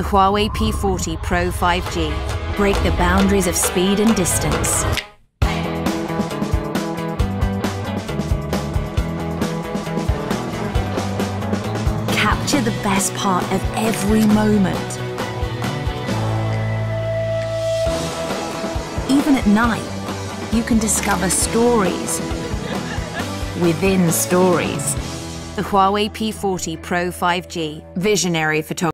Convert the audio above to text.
The Huawei P40 Pro 5G. Break the boundaries of speed and distance. Capture the best part of every moment. Even at night, you can discover stories within stories. The Huawei P40 Pro 5G, visionary photography.